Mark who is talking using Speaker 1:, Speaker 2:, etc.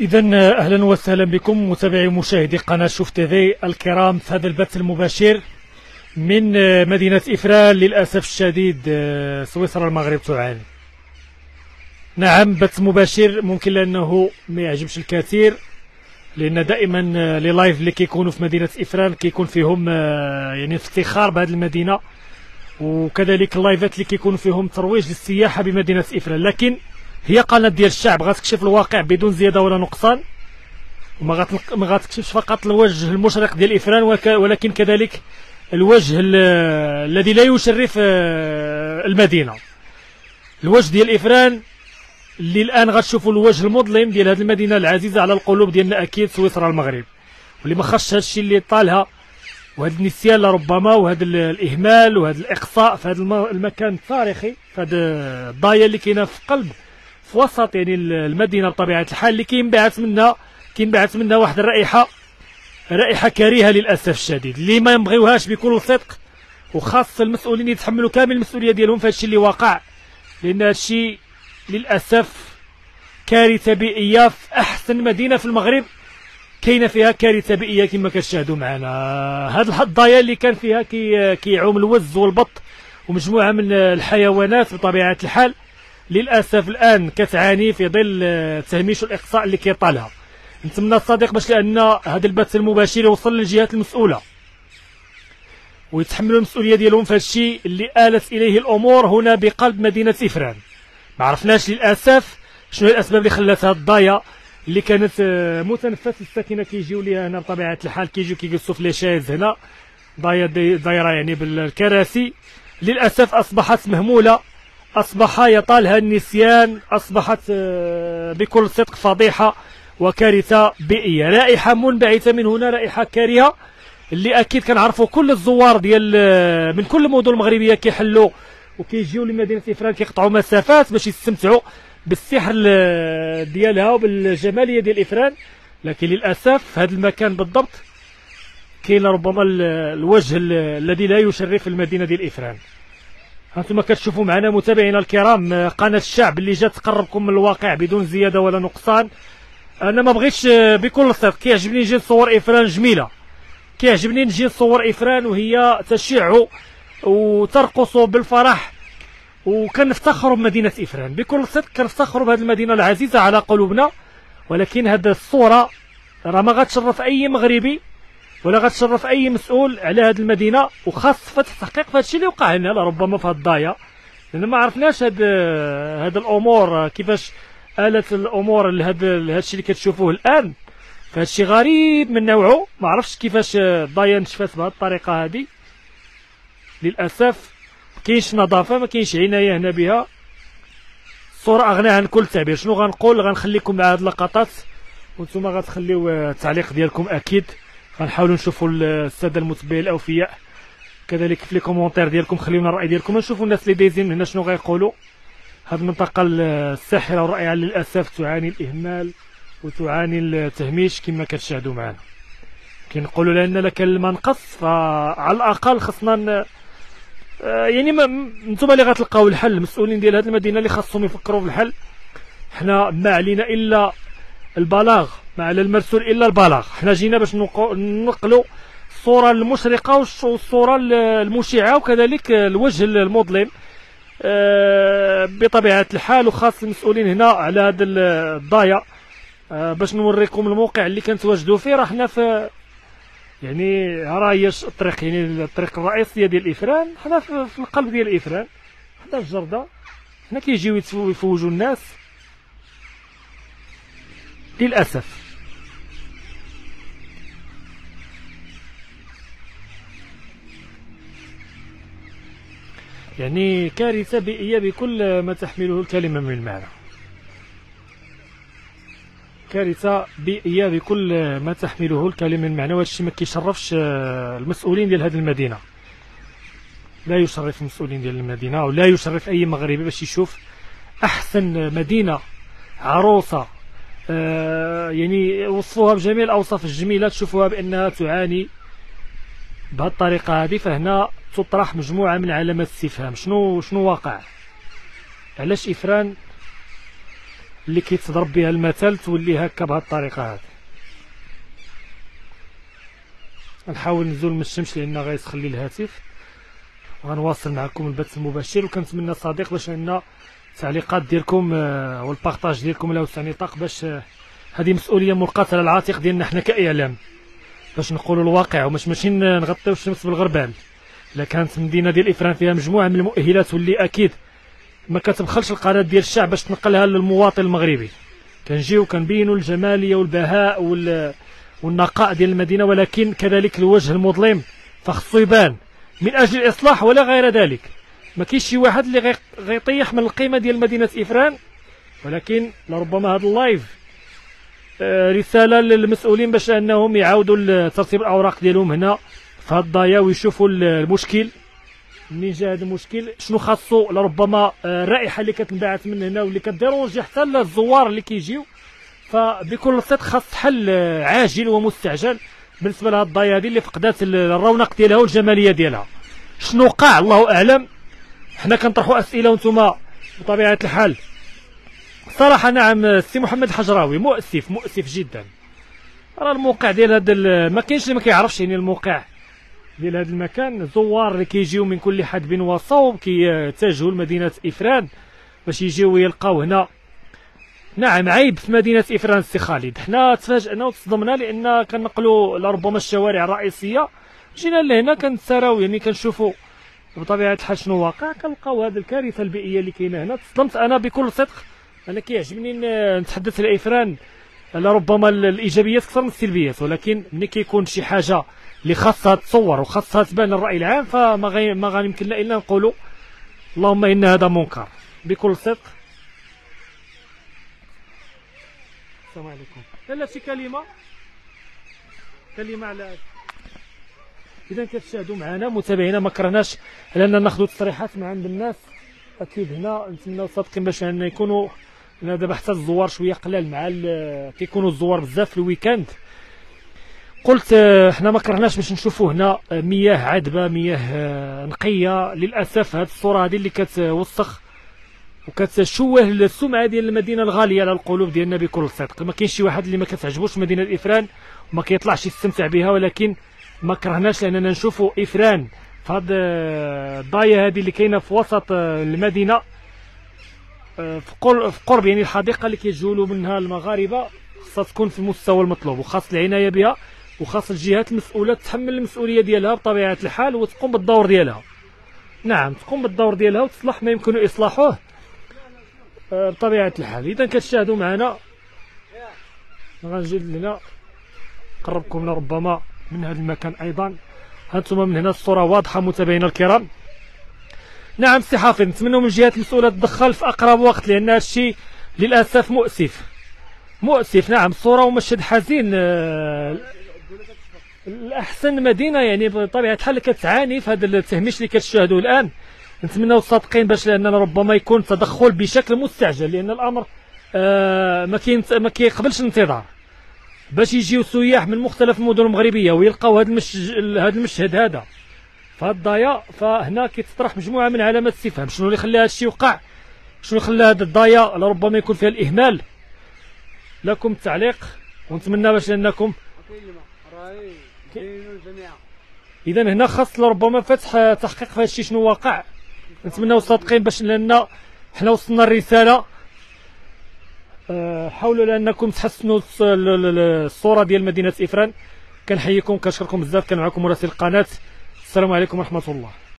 Speaker 1: إذا أهلا وسهلا بكم متابعي مشاهدي قناة شوف تيفي الكرام في هذا البث المباشر من مدينة إفران للأسف الشديد سويسرا المغرب تعاني. نعم بث مباشر ممكن لأنه ما يعجبش الكثير لأن دائما لي live اللي كيكونوا في مدينة إفران كيكون فيهم يعني افتخار بهذه المدينة وكذلك اللايفات اللي كيكونوا فيهم ترويج للسياحة بمدينة إفران. لكن هي قناة ديال الشعب غتكشف الواقع بدون زيادة ولا نقصان؟ وما ما غتكشفش فقط الوجه المشرق ديال إفران ولكن كذلك الوجه الذي لا يشرف آه، المدينة. الوجه ديال إفران اللي الآن غتشوفوا الوجه المظلم ديال هذه المدينة العزيزة على القلوب ديالنا أكيد سويسرا المغرب واللي ما خصش هذا الشيء اللي طالها وهذا النسيان لربما وهذا الإهمال وهذا الإقصاء في هذا المكان التاريخي في هذا الضايه اللي كاينة في قلب في وسط يعني المدينة بطبيعة الحال اللي كينبعث منها كينبعث منها واحد الرائحه رائحة كريهة للأسف الشديد اللي ما يبغيوهاش بكل صدق وخاص المسؤولين يتحملوا كامل المسؤولية ديالهم في هذا الشيء اللي واقع. لأن هذا الشيء للأسف كارثة بيئية في أحسن مدينة في المغرب كاينة فيها كارثة بيئية كما كتشاهدوا معنا. هذه الضايا اللي كان فيها كي كيعوم الوز والبط ومجموعة من الحيوانات بطبيعة الحال للأسف الآن كتعاني في ظل التهميش والاقصاء اللي كيطالها. نتمنى الصديق باش لأن هذا البث المباشر يوصل للجهات المسؤولة. ويتحملوا المسؤولية ديالهم في الشيء اللي آلت إليه الأمور هنا بقلب مدينة افران ما عرفناش للأسف شنو هي الأسباب اللي خلات هذه الضاية اللي كانت آه، متنفس الساكنة كيجيو ليها هنا بطبيعة الحال كيجيو كيجلسوا في لي هنا. ضاية دايره يعني بالكراسي. للأسف أصبحت مهمولة أصبح يطالها النسيان أصبحت آه، بكل صدق فضيحة وكارثة بيئية رائحة منبعثة من هنا رائحة كارهة اللي أكيد كنعرفوا كل الزوار ديال آه، من كل المدن المغربية كيحلوا وكيجيو لمدينة إفران كيقطعوا مسافات باش يستمتعوا بالسحر آه، ديالها وبالجمالية ديال إفران. لكن للأسف هذا المكان بالضبط كاين ربما الوجه الذي لا يشرف المدينة ديال إفران. هانتوما كتشوفوا معنا متابعينا الكرام آه، قناة الشعب اللي جات تقربكم من الواقع بدون زيادة ولا نقصان. أنا ما بغيتش آه، بكل صدق كيعجبني نجي نصور إفران جميلة. كيعجبني نجي نصور إفران وهي تشع وترقص بالفرح. وكنفتخروا بمدينة إفران. بكل صدق كنفتخروا بهذه المدينة العزيزة على قلوبنا. ولكن هذه الصورة راه ما غتشرف أي مغربي. ولا غتشرف أي مسؤول على هذه المدينة وخاص فتح تحقيق في الشيء اللي وقع هنا ربما في هذه الضايا. لأن ما عرفناش هاد هاد الأمور كيفاش آلت الأمور لهذا الشيء اللي كتشوفوه الآن. فهاد الشيء غريب من نوعه ما عرفتش كيفاش الضايا نشفات بهذه الطريقة هذه للأسف ما كاينش نظافة ما كاينش عناية هنا بها. الصورة اغنى عن كل تعبير. شنو غنقول؟ غنخليكم مع هاد اللقطات وأنتم غتخليو التعليق ديالكم أكيد. غنحاولوا نشوفوا السادة المتبعين الأوفياء. كذلك في les commentaires ديالكم خليونا الرأي ديالكم. نشوفوا الناس اللي دايزين هنا شنو غيقولوا. هذه المنطقة الساحرة والرائعه للأسف تعاني الإهمال وتعاني التهميش كما كتشاهدوا معنا. كنقولوا لأن لك المنقص فعلى الأقل خصنا آه، يعني أنتم اللي غتلقاو الحل المسؤولين ديال هذه المدينة اللي خاصهم يفكروا في الحل. حنا ما علينا إلا البلاغ. ما على المرسول إلا البلاغ. حنا جينا باش نقلوا الصورة المشرقة والصورة المشعه وكذلك الوجه المظلم. آه، بطبيعة الحال وخاص المسؤولين هنا على هذا الضايا آه، باش نوريكم الموقع اللي كنتواجدوا فيه. راه حنا في يعني راه هي الطريق يعني الطريق الرئيسيه ديال الإفران. حنا في القلب ديال الإفران. حنا في الجرده حنا كيجيو يفوجوا الناس. للأسف. يعني كارثة بيئية بكل ما تحمله الكلمة من معنى كارثة بيئية بكل ما تحمله الكلمة من معنى وهذا الشيء ما كيشرفش آه، المسؤولين ديال هذه المدينة. لا يشرف المسؤولين ديال المدينة ولا يشرف أي مغربي باش يشوف أحسن مدينة عروسة آه يعني وصفوها بجميع الأوصاف الجميلة تشوفوها بأنها تعاني بهذه الطريقة هذه فهنا تطرح مجموعة من علامات الاستفهام شنو شنو واقع؟ علاش إفران اللي كيتضرب بها المثل تولي هكا بهذه الطريقة هذه؟ نحاول نزول من الشمس لأن غيسخن لي الهاتف. غنواصل معكم البث المباشر وكنتمنى صديق باش عندنا التعليقات ديالكم آه، والبارطاج ديالكم لا وسع نطاق باش آه، هذه مسؤولية ملقاه على العاتق ديالنا حنا كإعلام. باش نقولوا الواقع ومش ماشي نغطيو الشمس بالغربال. الا كانت ديال إفران فيها مجموعة من المؤهلات واللي أكيد ما كتبخلش القناة ديال الشعب باش تنقلها للمواطن المغربي. كنجيو كنبينوا الجمالية والبهاء وال والنقاء ديال المدينة ولكن كذلك الوجه المظلم فخصو يبان من أجل الإصلاح ولا غير ذلك. ما كاينش شي واحد اللي غيطيح من القيمة ديال مدينة إفران ولكن لربما هذا ال live آه، رسالة للمسؤولين باش أنهم يعاودوا ترتيب الأوراق ديالهم هنا. في هاد الضايا ويشوفوا المشكل. منين جا هذا المشكل؟ شنو خاصو؟ لربما آه، الرائحه اللي كتنبعث من هنا واللي كديرونجي حتى الزوار اللي كيجيو. فبكل صدق خاص حل آه، عاجل ومستعجل بالنسبة لهاد الضايا هذه اللي فقدات الرونق ديالها والجمالية ديالها. شنو وقع؟ الله أعلم. حنا كنطرحوا أسئلة وأنتم بطبيعة الحال. صراحة نعم السي محمد حجراوي مؤسف مؤسف جدا. راه الموقع ديال هذا ما كاينش اللي ما كيعرفش يعني الموقع. ديال هذا المكان. زوار اللي كيجيو من كل حدب وصوب كيتجهوا لمدينة إفران باش يجيو يلقاو هنا. نعم عيب في مدينة إفران السي خالد. حنا تفاجئنا وتصدمنا لأن كنقلوا لربما الشوارع الرئيسية. جينا لهنا كنتساراو يعني كنشوفوا بطبيعة الحال شنو واقع. كنلقاو هذه الكارثة البيئية اللي كاينة هنا. تصدمت أنا بكل صدق. أنا كيعجبني نتحدث الافران لربما الإيجابيات أكثر من السلبيات. ولكن ملي كيكون شي حاجة اللي خاصها تصور وخاصها تبان للراي العام فما غي ما غيمكن إلا نقولوا اللهم إن هذا منكر. بكل صدق. السلام عليكم. لا شي كلمة؟ كلمة على إذا كتشاهدوا معنا متابعينا ما كرهناش لأن ناخذوا تصريحات من عند الناس. أكيد هنا نتمنوا صادقين باش يكونوا دابا حتى الزوار شوية قلال مع كيكونوا الزوار بزاف في ال week-end. قلت آه، حنا ما كرهناش باش نشوفوا هنا آه، مياه عذبة مياه آه، نقية. للأسف هذه الصورة هذه اللي كتوسخ وكتشوه السمعه ديال المدينة الغالية على القلوب ديالنا بكل صدق. ما كاينش شي واحد اللي ما كتعجبوش مدينة إفران وما كيطلعش يستمتع بها ولكن ما كرهناش لأننا نشوفوا إفران في هذه الضاية هذه اللي كاينة في وسط المدينة في قرب يعني الحديقة اللي كيجولوا منها المغاربة خاصها تكون في المستوى المطلوب وخاص العناية بها. وخاص الجهات المسؤولة تحمل المسؤولية ديالها بطبيعة الحال وتقوم بالدور ديالها. نعم تقوم بالدور ديالها وتصلح ما يمكن إصلاحه. آه، بطبيعة الحال. إذا كتشاهدوا معنا غنجي لهنا. نقربكم لربما من هذا المكان أيضا. هانتوما من هنا الصورة واضحة متابعينا الكرام. نعم سي حافظ نتمنى من الجهات المسؤولة تدخل في أقرب وقت لأن هذا الشيء للأسف مؤسف. مؤسف نعم الصورة ومشهد حزين. آه، الأحسن مدينة يعني بطبيعة الحال كتعاني في هذا التهميش اللي كتشاهدوه الآن. نتمنى صادقين باش لأننا ربما يكون تدخل بشكل مستعجل لأن الأمر آه ما ما كيقبلش الانتظار. باش يجيو سياح من مختلف المدن المغربية ويلقاو هذا المشهد هذا المشهد هذا. فهاد الضايا فهنا كتطرح مجموعة من علامات الاستفهام شنو اللي خلى هذا الشيء يوقع؟ شنو خلى هذا الضايا لربما يكون فيها الإهمال؟ لكم التعليق ونتمنى باش لانكم اذا هنا خاص ربما فتح تحقيق في هذا الشيء شنو واقع. نتمنى صادقين باش لأن حنا وصلنا الرسالة. آه، حاولوا لأنكم تحسنوا الصورة ديال مدينة إفران. كنحييكم كنشكركم بزاف. كان معكم مراسل القناة. السلام عليكم ورحمة الله.